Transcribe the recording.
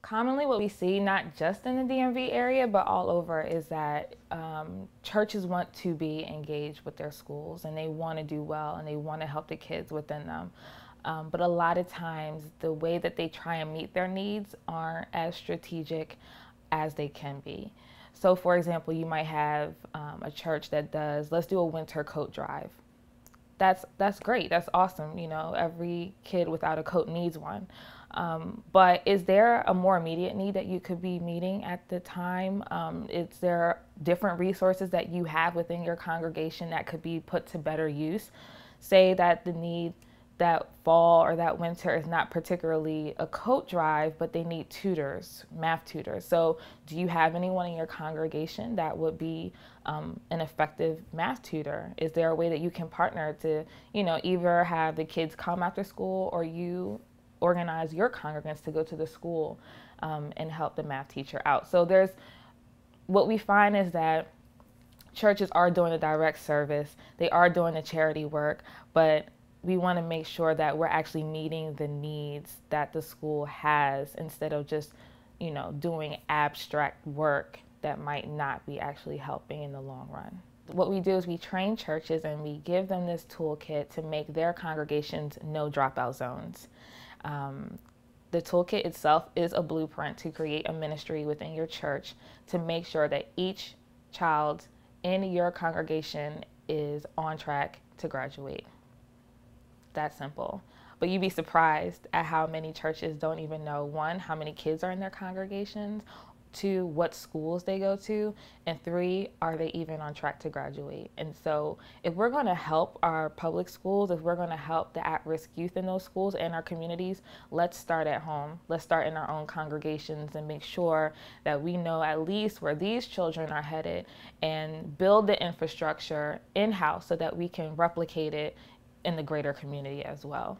Commonly, what we see, not just in the DMV area, but all over, is that um, churches want to be engaged with their schools and they want to do well and they want to help the kids within them. Um, but a lot of times, the way that they try and meet their needs aren't as strategic as they can be. So, for example, you might have um, a church that does, let's do a winter coat drive. That's that's great. That's awesome. You know, every kid without a coat needs one. Um, but is there a more immediate need that you could be meeting at the time? Um, is there different resources that you have within your congregation that could be put to better use? Say that the need that fall or that winter is not particularly a coat drive, but they need tutors, math tutors. So, do you have anyone in your congregation that would be um, an effective math tutor? Is there a way that you can partner to, you know, either have the kids come after school or you organize your congregants to go to the school um, and help the math teacher out. So there's what we find is that churches are doing the direct service, they are doing the charity work, but we want to make sure that we're actually meeting the needs that the school has instead of just, you know, doing abstract work that might not be actually helping in the long run. What we do is we train churches and we give them this toolkit to make their congregations no dropout zones. Um, the toolkit itself is a blueprint to create a ministry within your church to make sure that each child in your congregation is on track to graduate. That simple. But you'd be surprised at how many churches don't even know one, how many kids are in their congregations, two, what schools they go to, and three, are they even on track to graduate? And so, if we're going to help our public schools, if we're going to help the at risk youth in those schools and our communities, let's start at home. Let's start in our own congregations and make sure that we know at least where these children are headed and build the infrastructure in house so that we can replicate it in the greater community as well.